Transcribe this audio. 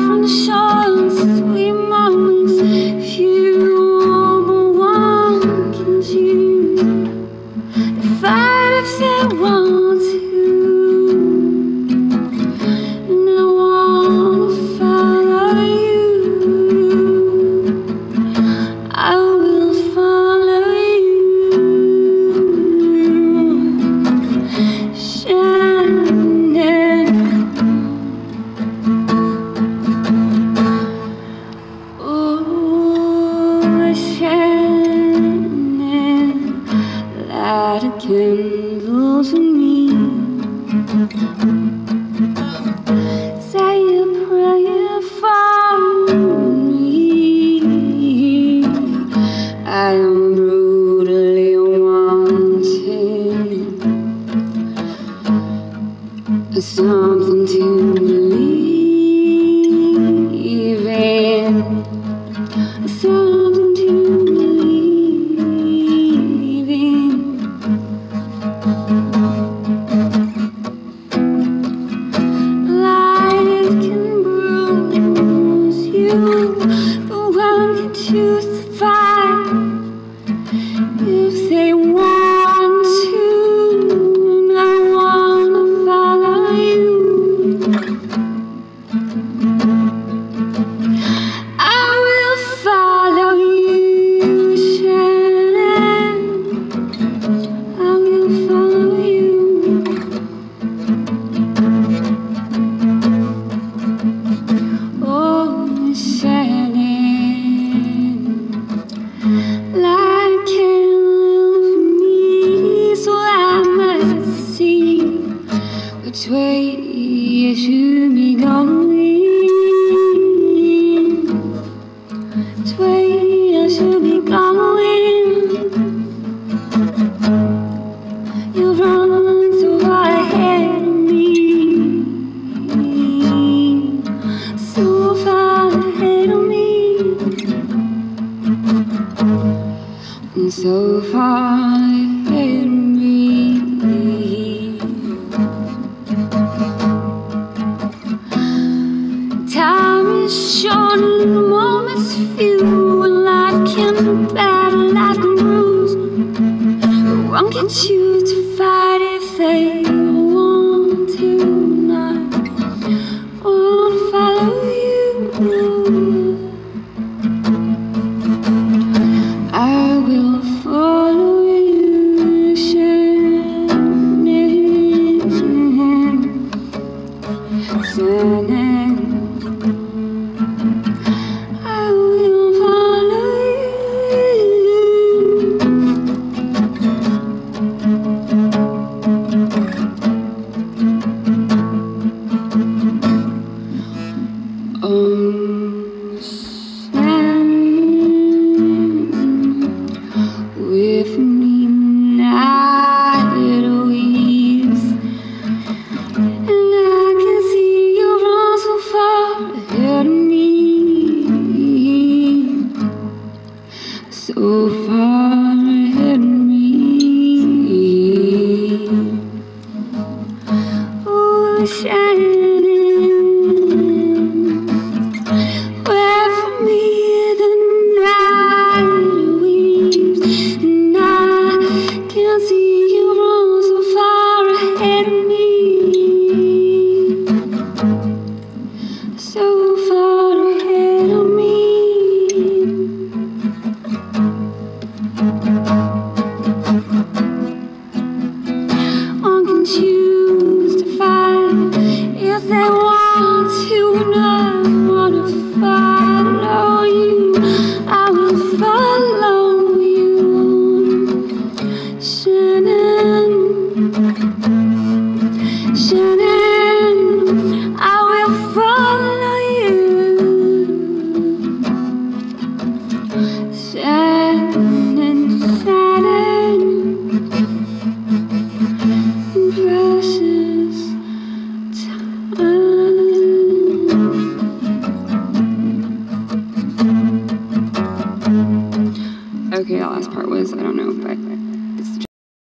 often shines sweet. the storms into to be going. You've run so far ahead of me, so far ahead of me, and so far ahead of me. Time is short and moment's few. Ooh. That last part was, I don't know, but